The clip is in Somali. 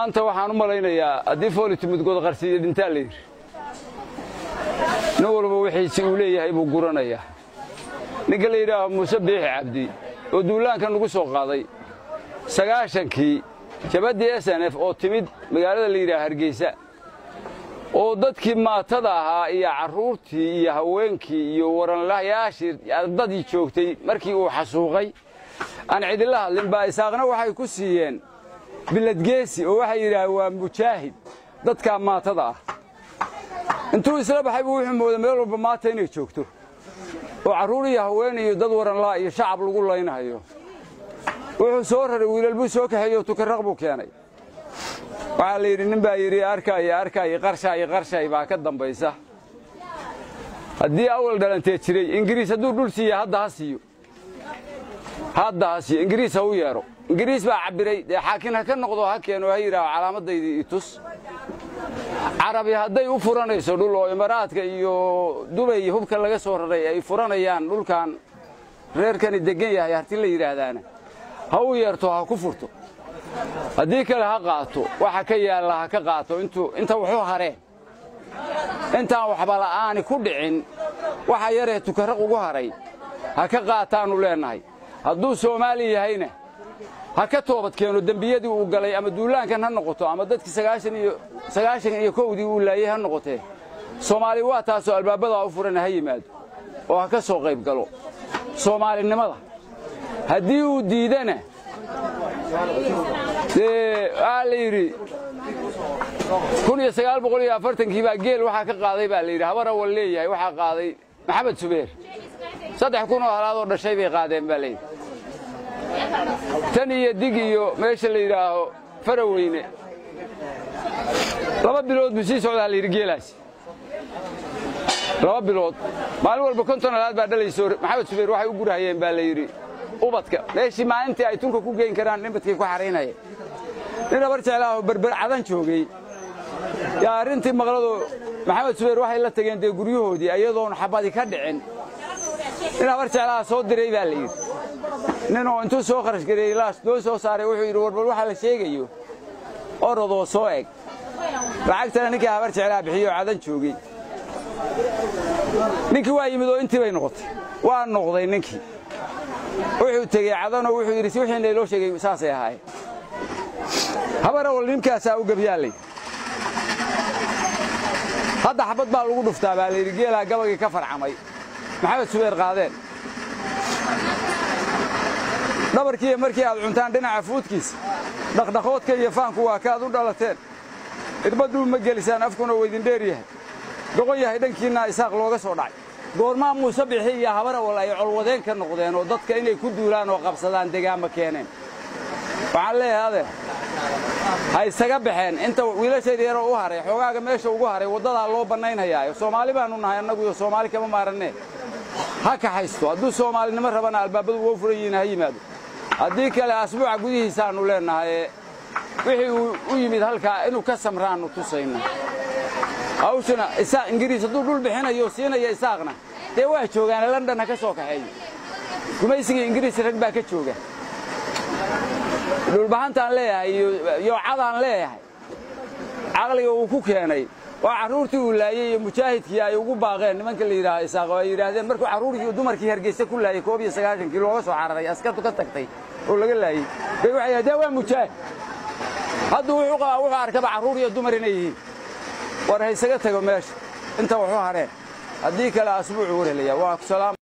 maanta waxaan u malaynayaa haddii fooliti mudgood qarsiiyo dhintaa la yidhi. Nin walba wixiisi uu leeyahay buu guranayaa ninka la yidhaaho muuse biixi cabdi oo duulaanka nagu soo qaaday. Sagaashankii jabaddii s n f oo timid magaalada la yidhaha hargeysa oo dadkii maatada ahaa iyo carruurtii iyo haweenkii iyo waranlayaashii ardadii joogtay markii uu xasuuqay. Aan cidila hadlin baa isaaqna waxay ku siiyeen biladgeesi oo waxay yidhaaheen waa mujaahid dadkaa maatada ah. Intuu isla baxay buu wuxuu mooday meel walba maata inay joogto oo carruur iyo haween iyo dad waranlaa iyo shacab lagu laynahayo wuxuu soo raray wiilal buu soo kaxeeyo tukarraq buu keenay. Waxaa la yidhi nin baa yidhi arkaayo arkaayo qarshaay qarshaay baa ka dambaysa. Haddii awal dhalantee jiray ingiriis hadduu dhul siiya hadda ha siiyo. Hadda ha siiyo ingiriis ha u yeedho ingiriis baa cabbiray. Dee xaakin ha ka noqdo ha keeno ha yidhaaho calaamadaydii i tus. Carabi hadday u furanayso dhul oo imaraadka iyo dubay hubka laga soo raray ay furanayaan dhulkan reerkani deggan yahay harti la yidhaahdaana. Ha u yeerto ha ku furto. Haddii kale ha qaato waxa ka yaalla ha ka qaato. Inta wuxuu hareen intaan waxba la'aani ku dhicin waxa yaree tukarraq ugu haray. Ha ka qaataannu leennahay hadduu soomaali yahayna ha ka toobad keeno dembiyadii uu galay ama duulaankan ha noqoto ama dadkii sagaashan iyo kowdii uu laayey ha noqotee soomaali waa taasoo albaabadaa u furana ha yimaado oo ha ka soo qayb galo soomaalinimada. Haddii uu diidana dee waxaa la yidhi afartankii baa geel waxaa ka qaaday baa la yidhi habar awal leeyahay waxaa qaaday maxamed subeer. Saddex kun oo halaadoo dhashay bay qaadeen baa layidhi tan iyo dig iyo meesha la yidhaaho faraweyne laba bilood buu sii socdaa la yidhi geelaasi laba bilood. Maalin walba konton halaad baa dhalayso maxamed subeer waxay u gurahayeen baa la yidhi ubadka. Meeshii maalintii ay tunka ku geyn karaan dhimbadkay ku xaraynaya nin habar jeclaaho berber cadan joogay. Yaa arrintii maqladu maxamed subeer waxay la tageen dee guryahoodii iyadoon xabadi ka dhicin. Nin habar jeclaha soo diray baa la yidhi ninoo intuu soo kharash gareeyey laas doo soo saaray wuxuu yidhi warbal waxa la sheegayo orodoo soo eg. Lacagtana ninkii habar jeclaha bixiyo cadan joogay. Ninkii waa yimid oo intii bay noqotay. Waa noqday ninkii. Wuxuu tegey cadanoo wuxuu yidhi si wixii nayloo sheegay saasay ahaayeen. Habar awal ninkaasaa u gabyaalay. Hadda xabad baa lagu dhuftaa baa layidhi geelaa gabagii ka farcamay. Maxamed subeer qaadeen dhabarkiiyo markii aad cuntaan dhinaca fuudkiisa dhaqdhaqoodka iyo faanku waa kaaad u dhalateen. Idbadduu ma gelisaan afkuna waydin dheer yahay. Doqon yahay dhankiinna isaaq looga soo dhacay. Goormaa muuse bixi iyo habar awal ay colwadeen ka noqdeen oo dadka inay ku duulaan oo qabsadaan degaanma keeneen. Waxaan leeyahay adeer ha isaga baxeen. Inta wiilashayda yaroo u haray xoogaaga meesha ugu haray waddadaa loo bannaynhayaayo soomaali baannu nahay annagu iyo soomaali kama maarannee. Ha kaxaysto hadduu soomaalinimo rabana albaabadu wou furan yihiin ha yimaado haddii kale asbuuca gudihiisaannu leennahaye wixii uu u yimid halkaa inuu ka samraannu tusayna. Hawshuna isaaq ingiriis hadduu dhul bixinayo siinaya isaaqna. Dee waa joogaane london ha ka soo kaxeeyo. Gumaysigii ingiriis rag baa ka jooga. Dhulbahantaan leeyahay iyo cadaan leeyahay. Caqliga uu ku keenay waa carruurtii uu laayey iyo mujaahidkii ay ugu baaqeen. Nimanka la yidhaaho isaaq oo ay yidhaahdeen markuu carruurkii dumarkii hargeysa ku laayey koob iyo sagaashankii looga soo cararay askartu ka tagtay oo laga laayey bay waxay yidhahdeen waa mujaahid. Hadduu wuxuu arkaba carruur iyo dumar inay yihiin. War ha isaga tago meesha. Inta wuxuu hadheen haddii kale asbuucu war helaya waa salaam